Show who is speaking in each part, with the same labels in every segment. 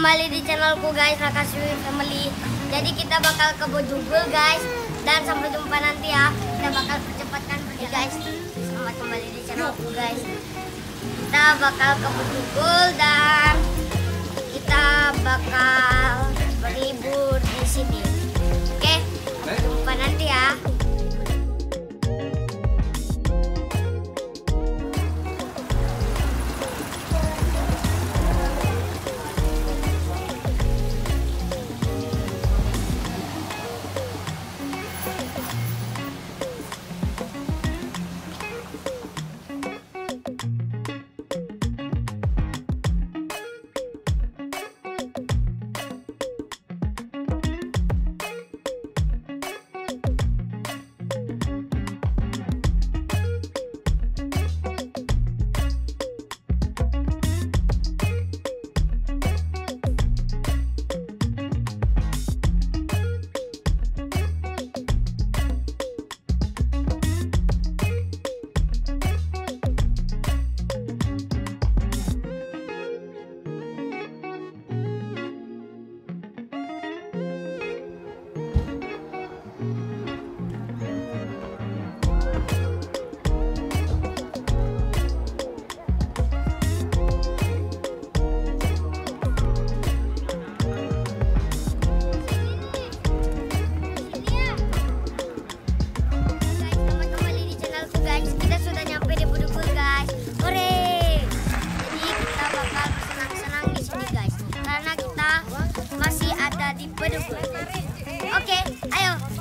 Speaker 1: Kembali di channelku guys, Rakasui Family. Jadi kita bakal ke Bojugul guys dan sampai jumpa nanti ya. Kita bakal percepatkan pergi guys. Selamat kembali di channelku guys. Kita bakal ke Bojugul dan kita bakal berlibur di sini. Oke, jumpa nanti ya.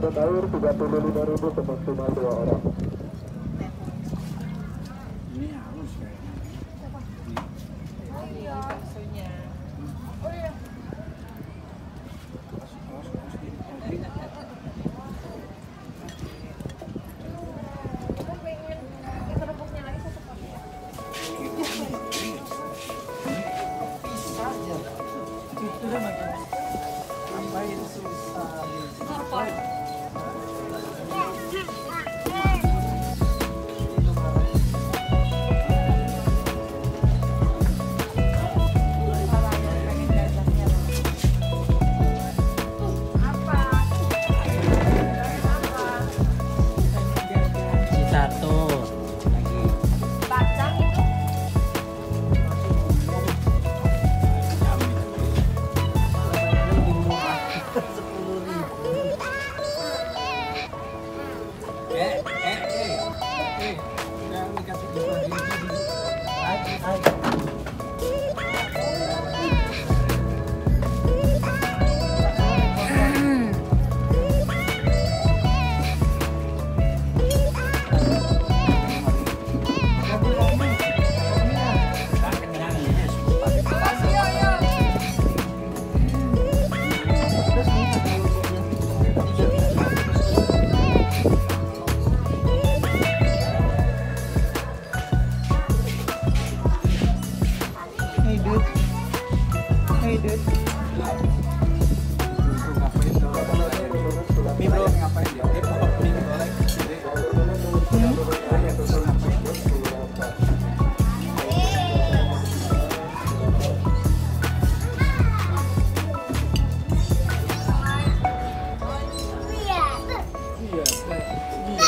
Speaker 1: debit air 35.000 ke maksimal 2 orang. Ini harus. kayaknya. the